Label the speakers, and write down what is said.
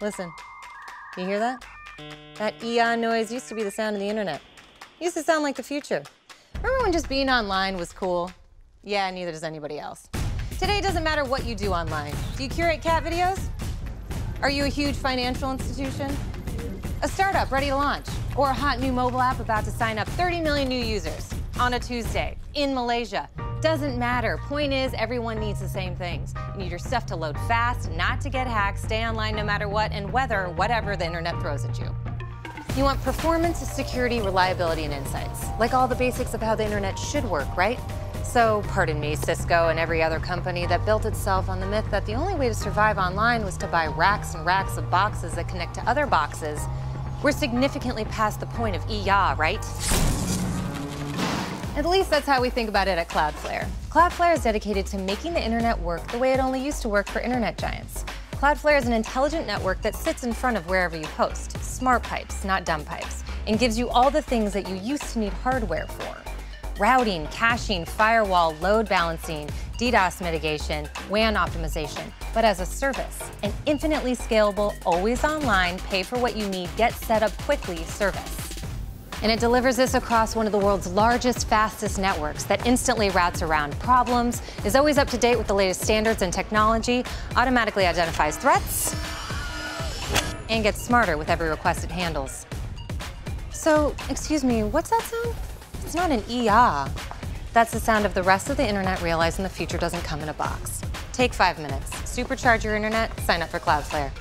Speaker 1: Listen. You hear that? That eon noise used to be the sound of the internet. Used to sound like the future. Remember when just being online was cool? Yeah, neither does anybody else. Today it doesn't matter what you do online. Do you curate cat videos? Are you a huge financial institution? A startup ready to launch? Or a hot new mobile app about to sign up 30 million new users on a Tuesday in Malaysia? Doesn't matter. Point is, everyone needs the same things. You need your stuff to load fast, not to get hacked, stay online no matter what, and weather whatever the internet throws at you. You want performance, security, reliability, and insights. Like all the basics of how the internet should work, right? So, pardon me, Cisco and every other company that built itself on the myth that the only way to survive online was to buy racks and racks of boxes that connect to other boxes, we're significantly past the point of EYA, right? At least that's how we think about it at Cloudflare. Cloudflare is dedicated to making the internet work the way it only used to work for internet giants. Cloudflare is an intelligent network that sits in front of wherever you host, smart pipes, not dumb pipes, and gives you all the things that you used to need hardware for. Routing, caching, firewall, load balancing, DDoS mitigation, WAN optimization, but as a service, an infinitely scalable, always online, pay for what you need, get set up quickly service. And it delivers this across one of the world's largest, fastest networks that instantly routes around problems, is always up to date with the latest standards and technology, automatically identifies threats, and gets smarter with every request it handles. So, excuse me, what's that sound? It's not an EA. That's the sound of the rest of the internet realizing the future doesn't come in a box. Take five minutes, supercharge your internet, sign up for Cloudflare.